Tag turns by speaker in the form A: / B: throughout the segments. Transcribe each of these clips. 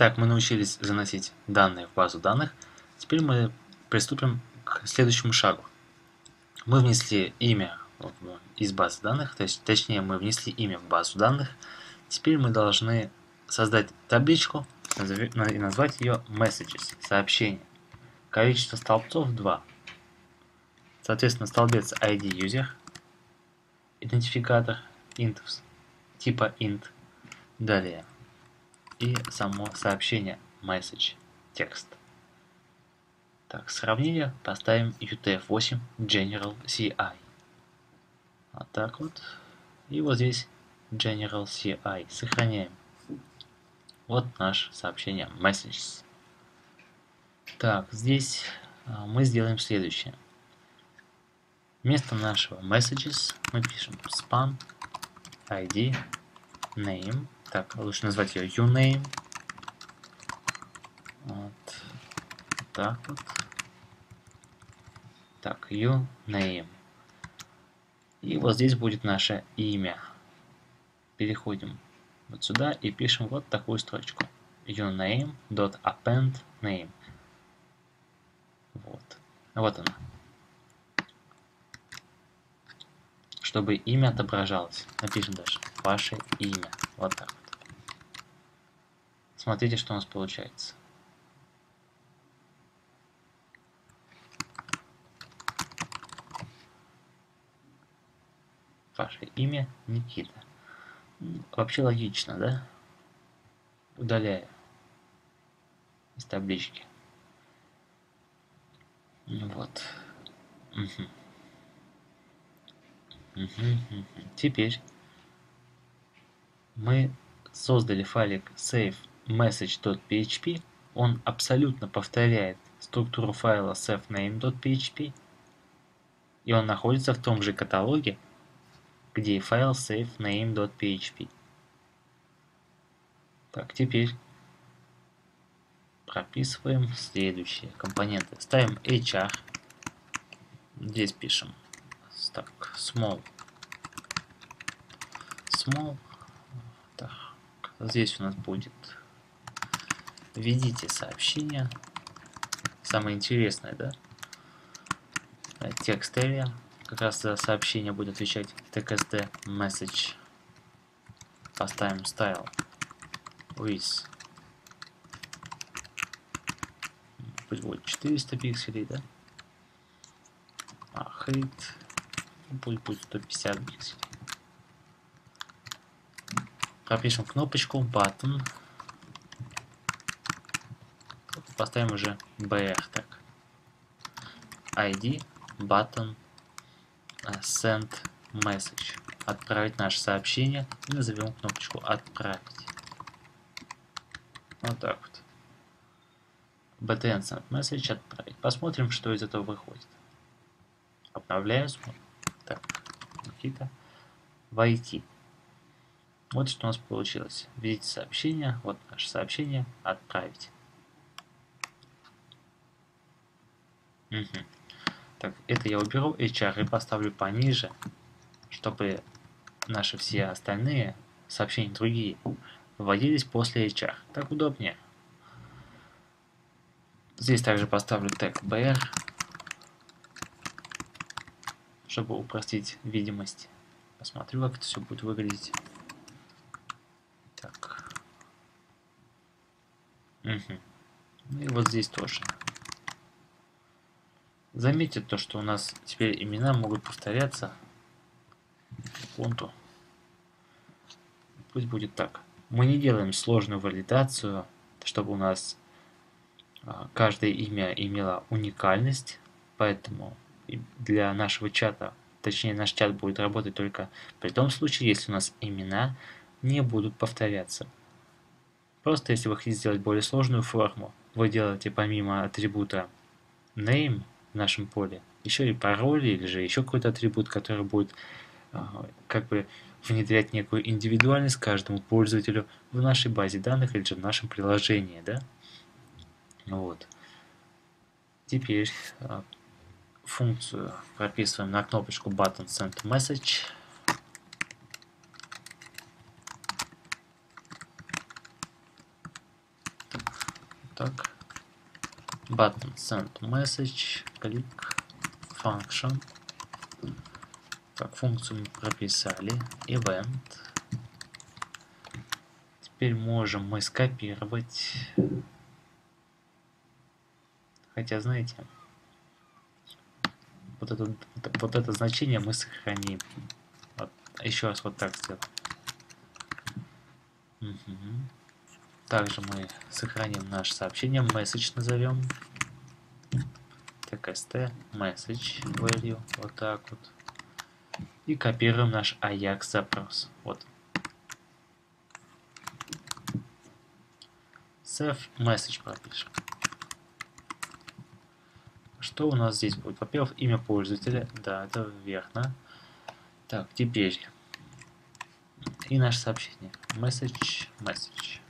A: Итак, мы научились заносить данные в базу данных. Теперь мы приступим к следующему шагу. Мы внесли имя из базы данных, то есть точнее мы внесли имя в базу данных. Теперь мы должны создать табличку и назвать ее messages, сообщение. Количество столбцов 2. Соответственно, столбец ID user, идентификатор ints типа int. Далее. И само сообщение message, текст. Так, сравнение поставим UTF-8 General CI. Вот так вот. И вот здесь General CI. Сохраняем. Вот наше сообщение messages. Так, здесь а, мы сделаем следующее. Вместо нашего messages мы пишем spam id name. Так, лучше назвать ее uname. Вот. Так вот. Так, uname. И вот здесь будет наше имя. Переходим вот сюда и пишем вот такую строчку. uname.append name. Вот. Вот она. Чтобы имя отображалось. Напишем даже ваше имя. Вот так вот. Смотрите, что у нас получается. Ваше имя Никита. Вообще логично, да? Удаляю из таблички. Вот. Угу. Угу, Теперь мы создали файлик save message.php. Он абсолютно повторяет структуру файла savename.php. И он находится в том же каталоге, где и файл savename.php. Так, теперь прописываем следующие компоненты. Ставим HR. Здесь пишем так, small. Small. Так, здесь у нас будет введите сообщение. Самое интересное, да? Текст area. Как раз за сообщение будет отвечать txd message. Поставим style with. Пусть будет 400 пикселей, да? А, height Пусть будет 150 пикселей. Пропишем кнопочку button. Поставим уже br так. ID button э, send message. Отправить наше сообщение и назовем кнопочку отправить. Вот так вот. btn send message отправить. Посмотрим, что из этого выходит. Смотрим так, Никита, войти. Вот что у нас получилось. Видите сообщение, вот наше сообщение, отправить. Угу. Так, это я уберу HR и поставлю пониже, чтобы наши все остальные сообщения другие вводились после HR. Так удобнее. Здесь также поставлю тег BR чтобы упростить видимость. Посмотрю, как это все будет выглядеть. Так. Угу. И вот здесь тоже. Заметьте то, что у нас теперь имена могут повторяться фонту. Пусть будет так. Мы не делаем сложную валидацию, чтобы у нас а, каждое имя имело уникальность, поэтому для нашего чата, точнее наш чат будет работать только при том случае, если у нас имена не будут повторяться. Просто если вы хотите сделать более сложную форму, вы делаете помимо атрибута name в нашем поле, еще и пароль или же еще какой-то атрибут, который будет а, как бы внедрять некую индивидуальность каждому пользователю в нашей базе данных или же в нашем приложении, да? Вот. Теперь а, функцию прописываем на кнопочку button send message. так. Button send message, click, function. Так, функцию мы прописали, event. Теперь можем мы скопировать. Хотя, знаете, вот это, вот это значение мы сохраним. Вот, еще раз вот так сделаем. Угу. Также мы сохраним наше сообщение, message назовем. Txt message value, вот так вот. И копируем наш Ajax запрос. Вот. Save message пропишем. Что у нас здесь будет? Во-первых, имя пользователя. Да, это верно. Так, теперь. И наше сообщение. Message, message.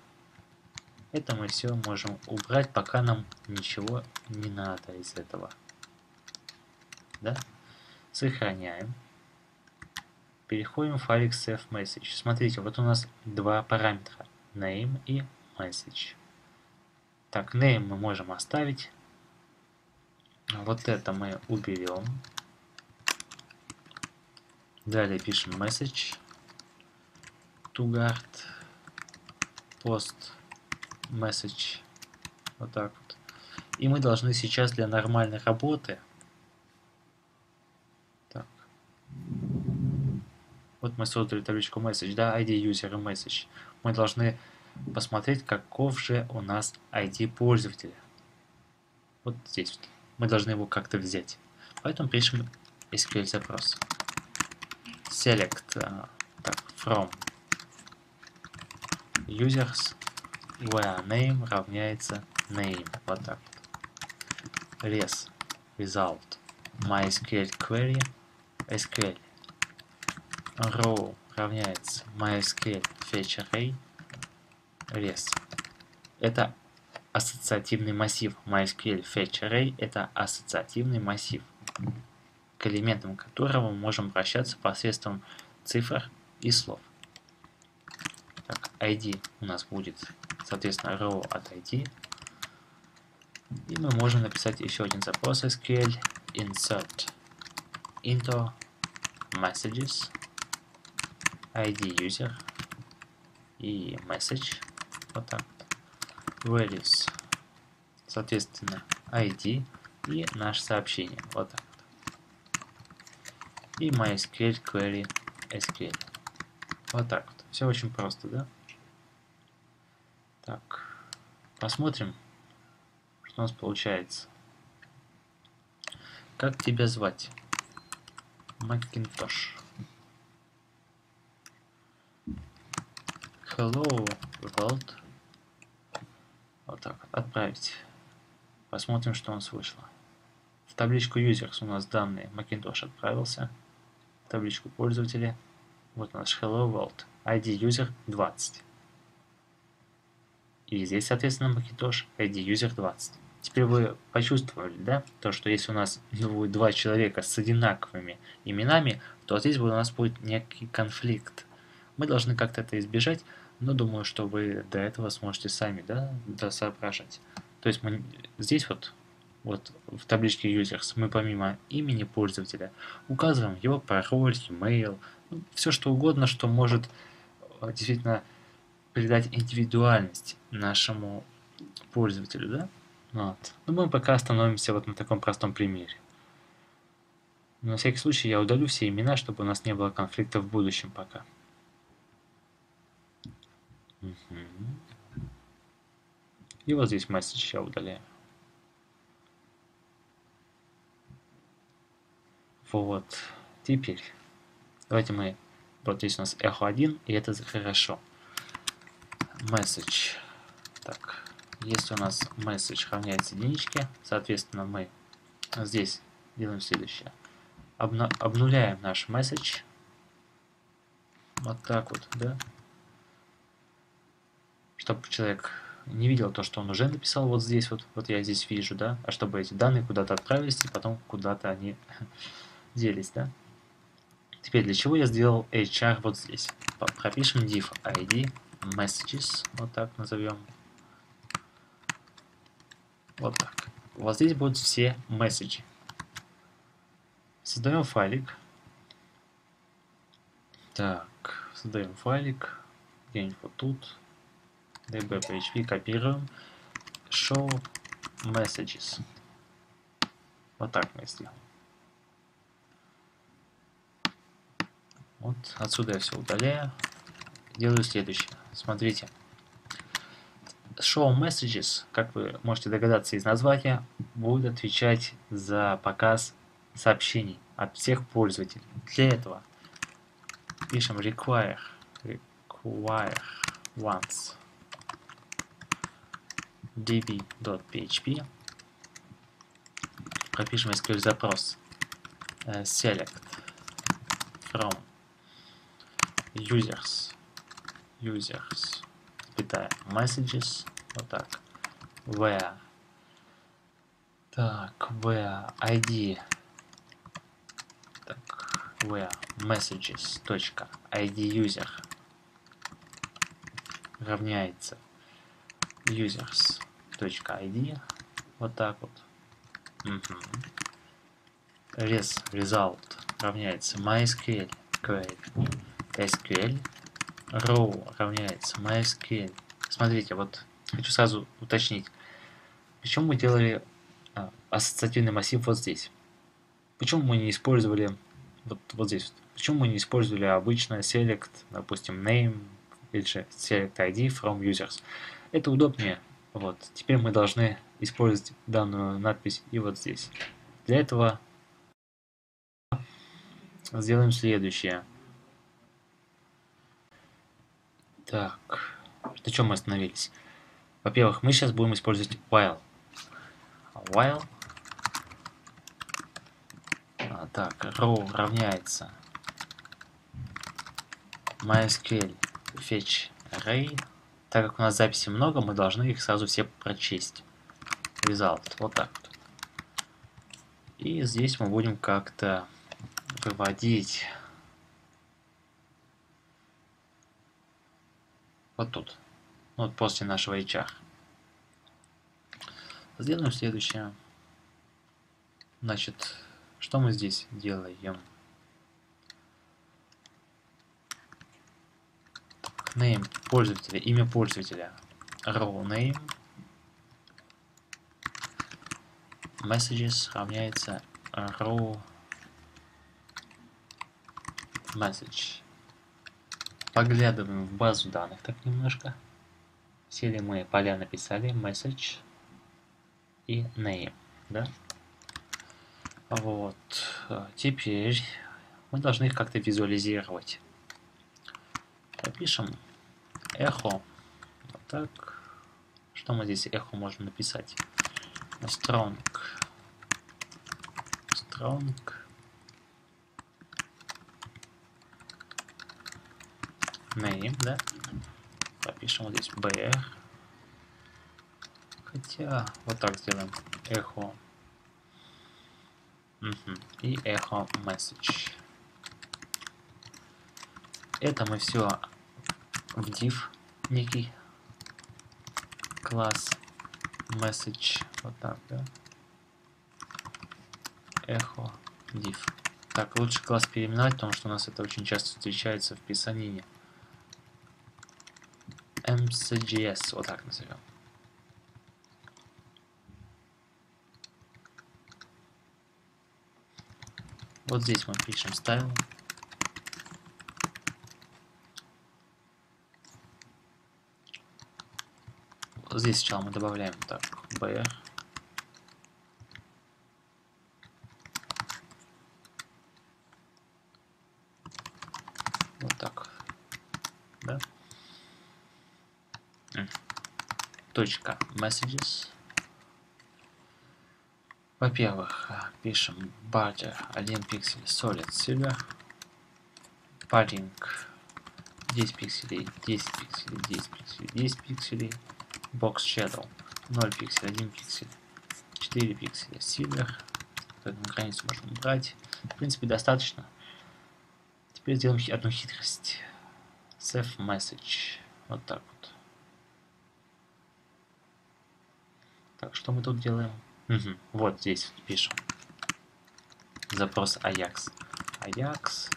A: Это мы все можем убрать, пока нам ничего не надо из этого. Да? Сохраняем. Переходим в файлик save message. Смотрите, вот у нас два параметра. Name и message. Так, name мы можем оставить. Вот это мы уберем. Далее пишем message. To guard. Post message. Вот так вот. И мы должны сейчас для нормальной работы... Так. Вот мы создали табличку message, да, ID user message. Мы должны посмотреть, каков же у нас ID пользователя. Вот здесь вот. Мы должны его как-то взять. Поэтому пишем SQL запрос. Select uh, так, from users where name равняется name. Вот так. Res result MySQL query SQL row равняется MySQL fetch array res. Это ассоциативный массив. MySQL fetch array это ассоциативный массив, к элементам которого мы можем обращаться посредством цифр и слов. Так, ID у нас будет соответственно, row от ID. И мы можем написать еще один запрос SQL insert into messages ID user и message вот так values соответственно ID и наше сообщение. Вот так и MySQL query SQL вот так вот. Все очень просто да так, посмотрим, что у нас получается. Как тебя звать? Макинтош. Hello world. Вот так, отправить. Посмотрим, что у нас вышло. В табличку users у нас данные Macintosh отправился. В табличку пользователя. Вот наш Hello World. ID user 20. И здесь, соответственно, Macintosh ID user 20. Теперь вы почувствовали, да, то, что если у нас будет два человека с одинаковыми именами, то здесь у нас будет некий конфликт. Мы должны как-то это избежать, но думаю, что вы до этого сможете сами, да, соображать. То есть мы здесь вот, вот в табличке users мы помимо имени пользователя указываем его пароль, email, ну, все что угодно, что может э, действительно придать индивидуальность нашему пользователю, да? Вот. Но ну, мы пока остановимся вот на таком простом примере. Но на всякий случай я удалю все имена, чтобы у нас не было конфликта в будущем пока. Угу. И вот здесь месседж я удаляю. Вот. Теперь давайте мы... Вот здесь у нас эхо 1, и это хорошо message. Так, если у нас message равняется единичке, соответственно, мы здесь делаем следующее. Обна обнуляем наш message. Вот так вот, да? Чтобы человек не видел то, что он уже написал вот здесь, вот, вот я здесь вижу, да? А чтобы эти данные куда-то отправились, и потом куда-то они делись, да? Теперь для чего я сделал HR вот здесь? Пропишем div ID messages, вот так назовем. Вот так. Вот здесь будут все месседжи. Создаем файлик. Так, создаем файлик. Где-нибудь вот тут. db.php копируем. Show messages. Вот так мы сделаем. Вот отсюда я все удаляю. Делаю следующее. Смотрите. Show Messages, как вы можете догадаться из названия, будет отвечать за показ сообщений от всех пользователей. Для этого пишем require, require once db.php пропишем SQL запрос uh, select from users users запятая messages вот так where так where id так where messages точка id user равняется users точка id вот так вот угу. res result равняется mysql query SQL row равняется MySQL. Смотрите, вот хочу сразу уточнить. Почему мы делали а, ассоциативный массив вот здесь? Почему мы не использовали вот, вот здесь? Почему мы не использовали обычно select, допустим, name или же select ID from users? Это удобнее. Вот. Теперь мы должны использовать данную надпись и вот здесь. Для этого сделаем следующее. Так, на чем мы остановились? Во-первых, мы сейчас будем использовать while. While. А, так, row равняется MySQL fetch array. Так как у нас записи много, мы должны их сразу все прочесть. Result. Вот так вот. И здесь мы будем как-то выводить Вот тут. Вот после нашего HR. Сделаем следующее. Значит, что мы здесь делаем? name пользователя, имя пользователя. Row name. Messages равняется row message. Поглядываем в базу данных так немножко. Все ли мы поля написали, message и name, да? Вот. Теперь мы должны их как-то визуализировать. Напишем эхо. Вот так. Что мы здесь эхо можем написать? Strong. Strong. Name, да? Пропишем вот здесь br. Хотя, вот так сделаем. Echo. Угу. И echo message. Это мы все в div некий класс message. Вот так, да? Echo div. Так, лучше класс переименовать, потому что у нас это очень часто встречается в писанине. MCGS, вот так назовем. Вот здесь мы пишем style. Вот здесь сначала мы добавляем так br. Вот так. Да? точка messages. Во-первых, пишем border 1 пиксель solid silver, padding 10 пикселей, 10 пикселей, 10 пикселей, 10 пикселей, box shadow 0 пиксель, 1 пиксель, 4 пикселя silver, поэтому границу можем убрать. В принципе, достаточно. Теперь сделаем одну хитрость. Save message. Вот так вот. Так, что мы тут делаем? Угу, вот здесь пишем. Запрос Ajax. Ajax.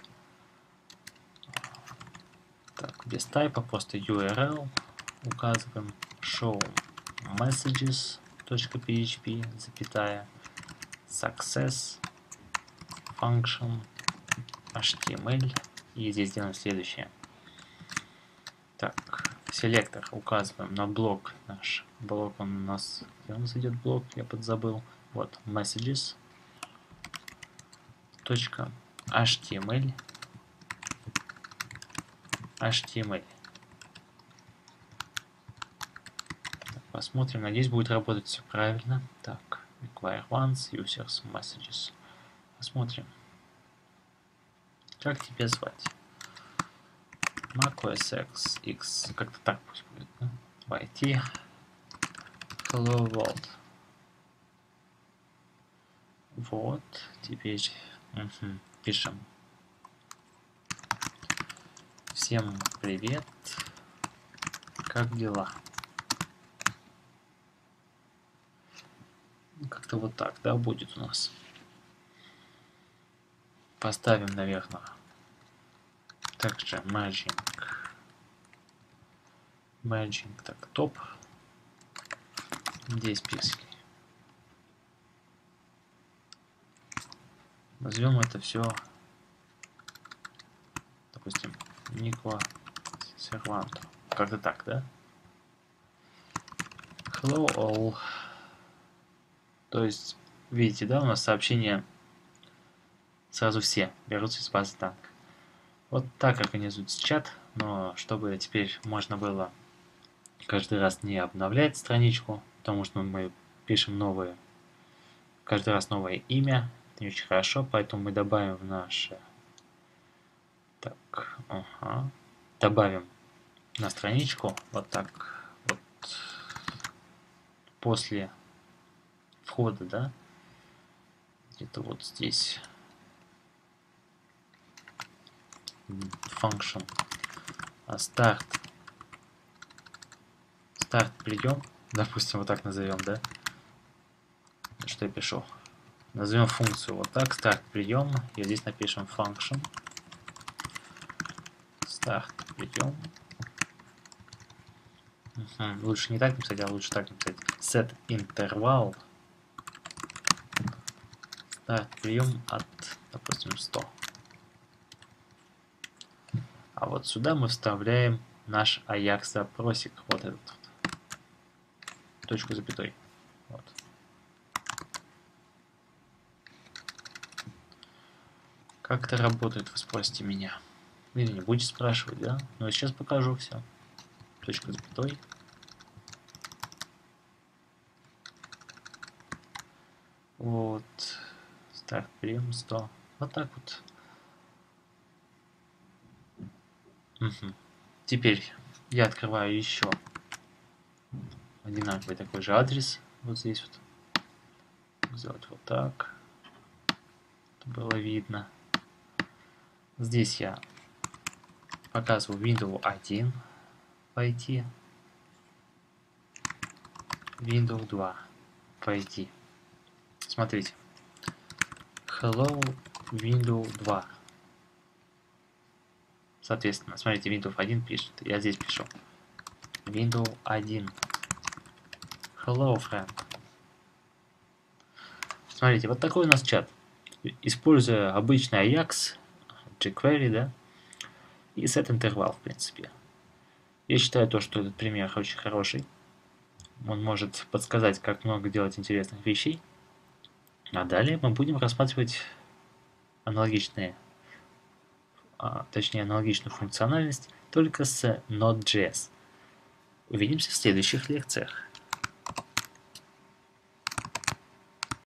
A: Так, без тайпа, просто URL указываем. Show messages.php, запятая, success, function, html. И здесь делаем следующее. Так, селектор указываем на блок наш. Блок он у нас... Где у нас идет блок? Я подзабыл. Вот, messages. Html. html. Посмотрим. Надеюсь, будет работать все правильно. Так, require once, users, messages. Посмотрим. Как тебя звать? macOS X, X, как-то так пусть будет, да? Войти. Hello World. Вот, теперь угу, пишем. Всем привет. Как дела? Как-то вот так, да, будет у нас. Поставим, наверное, также merging. Merging, так, топ. 10 пикселей. Назовем это все, допустим, Никла Серванто. Как-то так, да? Hello all. То есть, видите, да, у нас сообщения сразу все берутся из базы данных. Вот так организуется чат, но чтобы теперь можно было каждый раз не обновлять страничку, потому что мы пишем новые, каждый раз новое имя, это не очень хорошо, поэтому мы добавим в наше, так, ага, добавим на страничку, вот так, вот, после входа, да, где-то вот здесь, function. Start start прием. Допустим вот так назовем да? Что я пишу? Назовем функцию вот так. Start прием. И здесь напишем function. Start прием. Угу. лучше не так написать а лучше так написать. Set interval. Start прием от допустим 100 а вот сюда мы вставляем наш Ajax запросик. Вот этот вот. Точку запятой. Вот. Как это работает, вы спросите меня. Или не будете спрашивать, да? Но я сейчас покажу все. Точка запятой. Вот. Старт прием 100. Вот так вот. Угу. Теперь я открываю еще одинаковый такой же адрес. Вот здесь вот. Сделать вот так. Было видно. Здесь я показываю Windows 1 войти. Windows 2 войти. Смотрите. Hello Windows 2. Соответственно, смотрите, Windows 1 пишет. Я здесь пишу. Windows 1. Hello, friend. Смотрите, вот такой у нас чат. Используя обычный Ajax, jQuery, да, и set интервал, в принципе. Я считаю то, что этот пример очень хороший. Он может подсказать, как много делать интересных вещей. А далее мы будем рассматривать аналогичные а, точнее аналогичную функциональность, только с Node.js. Увидимся в следующих лекциях.